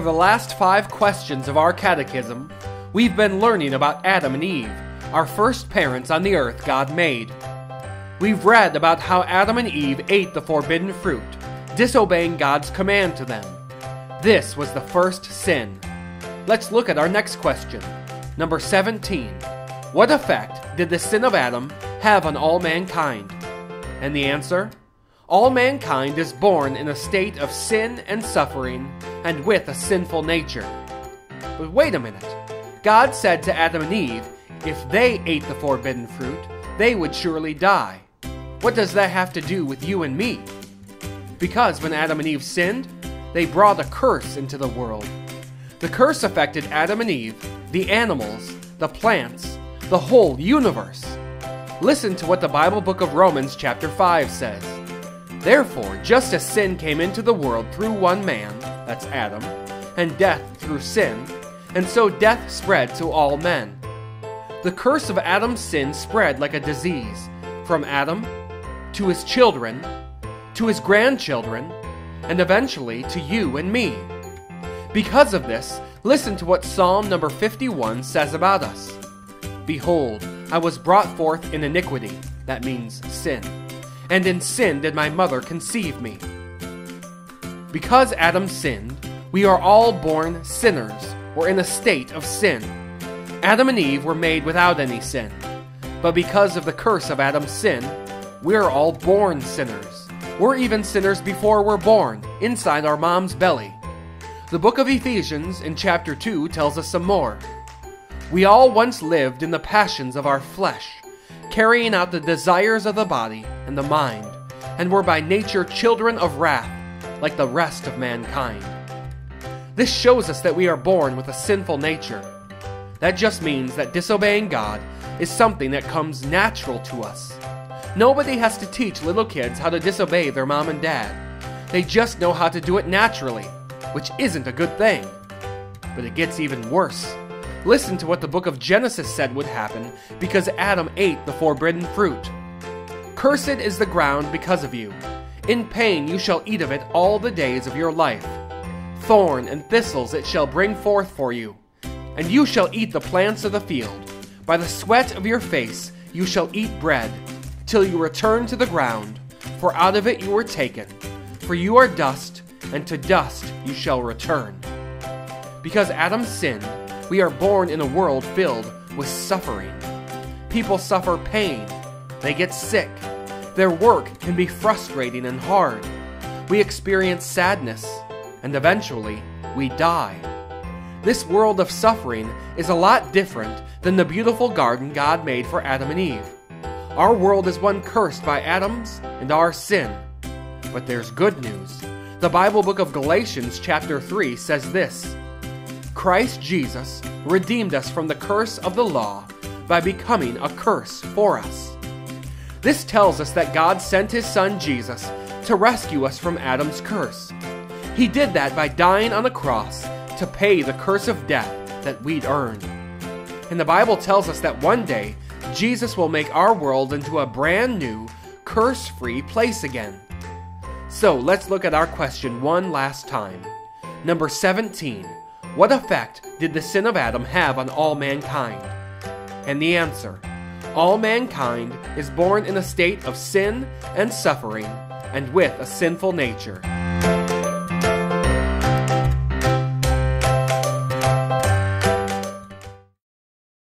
For the last five questions of our catechism, we've been learning about Adam and Eve, our first parents on the earth God made. We've read about how Adam and Eve ate the forbidden fruit, disobeying God's command to them. This was the first sin. Let's look at our next question. Number 17. What effect did the sin of Adam have on all mankind? And the answer? All mankind is born in a state of sin and suffering and with a sinful nature. But wait a minute. God said to Adam and Eve, if they ate the forbidden fruit, they would surely die. What does that have to do with you and me? Because when Adam and Eve sinned, they brought a curse into the world. The curse affected Adam and Eve, the animals, the plants, the whole universe. Listen to what the Bible book of Romans, chapter 5 says. Therefore, just as sin came into the world through one man, that's Adam, and death through sin, and so death spread to all men. The curse of Adam's sin spread like a disease from Adam to his children, to his grandchildren, and eventually to you and me. Because of this, listen to what Psalm number 51 says about us. Behold, I was brought forth in iniquity, that means sin, and in sin did my mother conceive me. Because Adam sinned, we are all born sinners, or in a state of sin. Adam and Eve were made without any sin, but because of the curse of Adam's sin, we're all born sinners. We're even sinners before we're born, inside our mom's belly. The book of Ephesians in chapter 2 tells us some more. We all once lived in the passions of our flesh, carrying out the desires of the body and the mind, and were by nature children of wrath, like the rest of mankind. This shows us that we are born with a sinful nature. That just means that disobeying God is something that comes natural to us. Nobody has to teach little kids how to disobey their mom and dad. They just know how to do it naturally, which isn't a good thing. But it gets even worse. Listen to what the book of Genesis said would happen because Adam ate the forbidden fruit. Cursed is the ground because of you. In pain you shall eat of it all the days of your life. Thorn and thistles it shall bring forth for you. And you shall eat the plants of the field. By the sweat of your face you shall eat bread, till you return to the ground, for out of it you were taken. For you are dust, and to dust you shall return. Because Adam sinned, we are born in a world filled with suffering. People suffer pain, they get sick, their work can be frustrating and hard. We experience sadness, and eventually, we die. This world of suffering is a lot different than the beautiful garden God made for Adam and Eve. Our world is one cursed by Adam's and our sin. But there's good news. The Bible book of Galatians, chapter 3, says this Christ Jesus redeemed us from the curse of the law by becoming a curse for us. This tells us that God sent his son Jesus to rescue us from Adam's curse. He did that by dying on a cross to pay the curse of death that we'd earned. And the Bible tells us that one day Jesus will make our world into a brand new, curse free place again. So let's look at our question one last time. Number 17 What effect did the sin of Adam have on all mankind? And the answer All mankind is born in a state of sin and suffering and with a sinful nature.